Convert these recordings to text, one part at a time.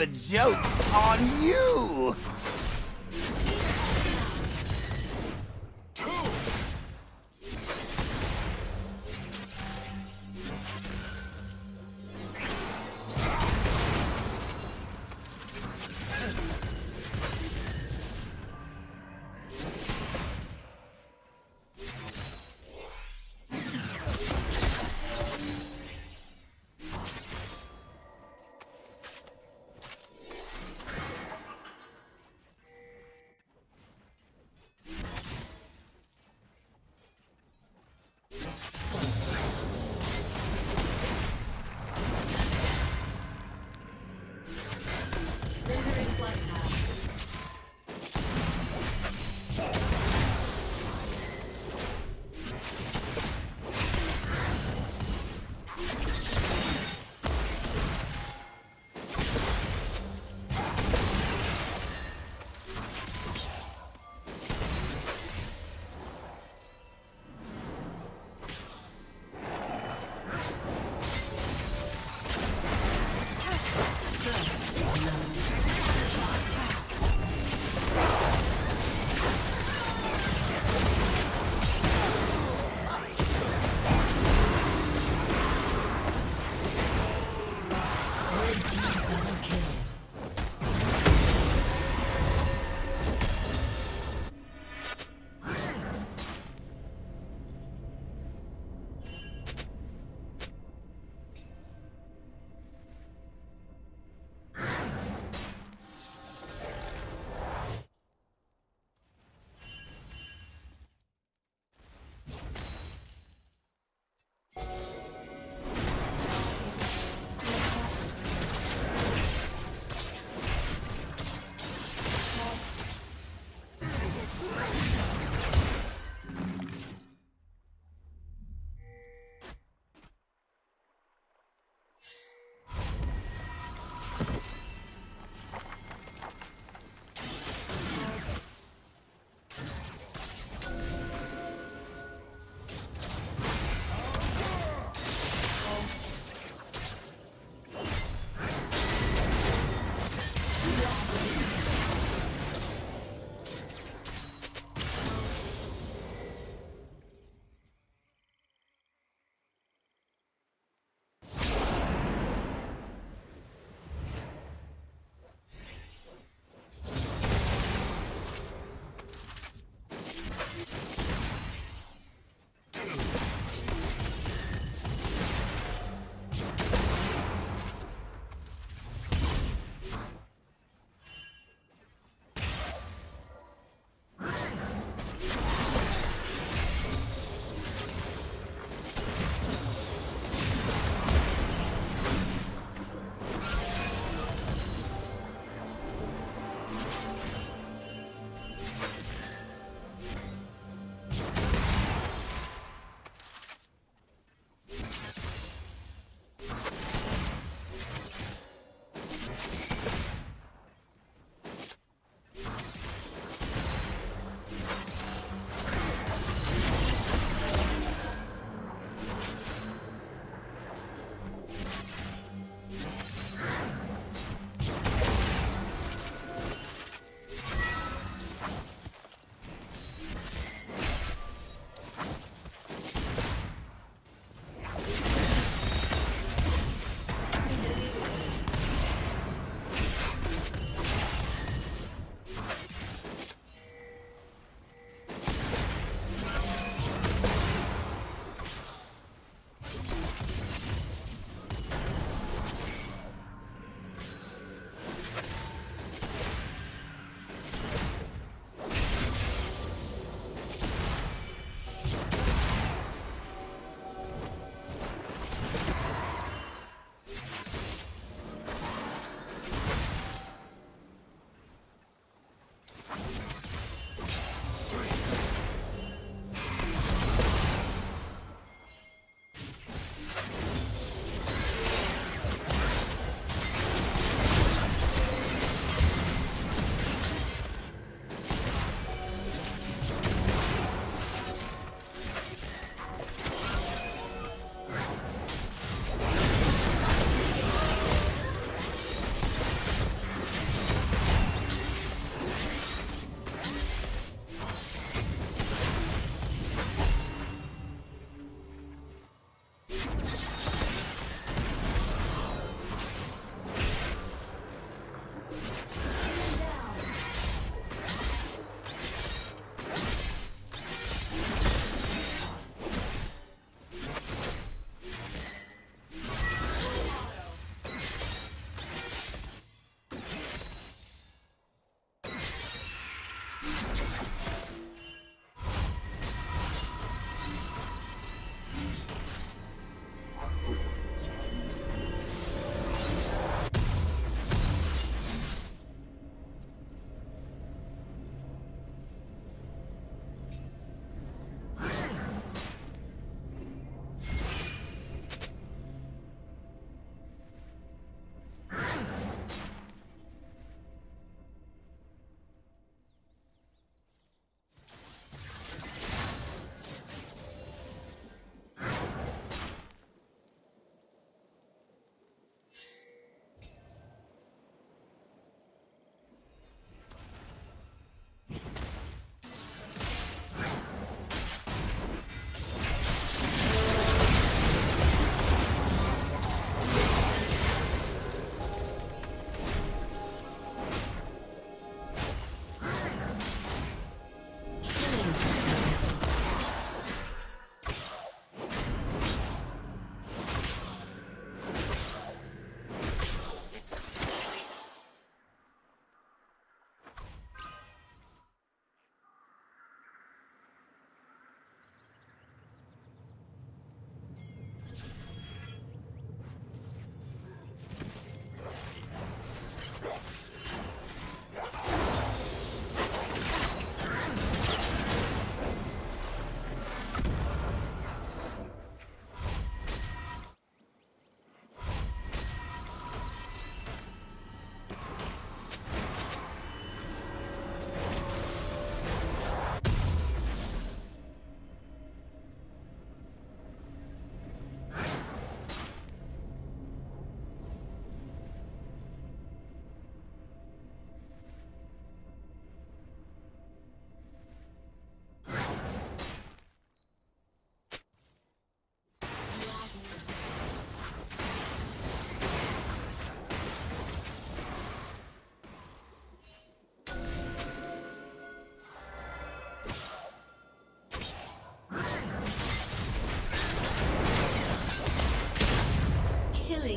the joke's on you!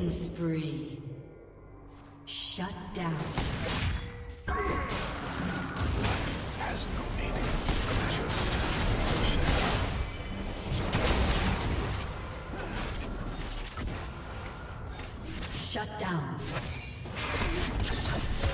Killing spree. Shut down. Has no meaning. Shut down. Rampage.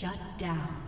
Shut down.